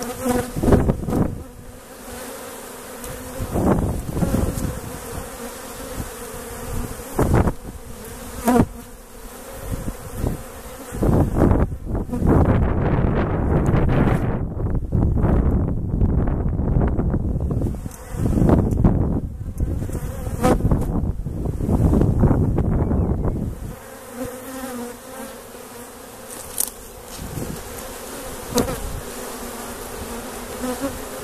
Oh. Mm-hmm.